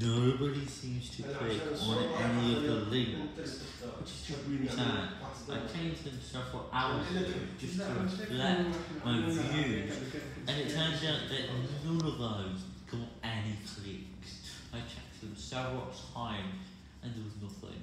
Nobody seems to click on any of the links, which is just really sad. I changed them several hours just to reflect my views, and it turns out that none of those got any clicks. I checked them several times, and there was nothing.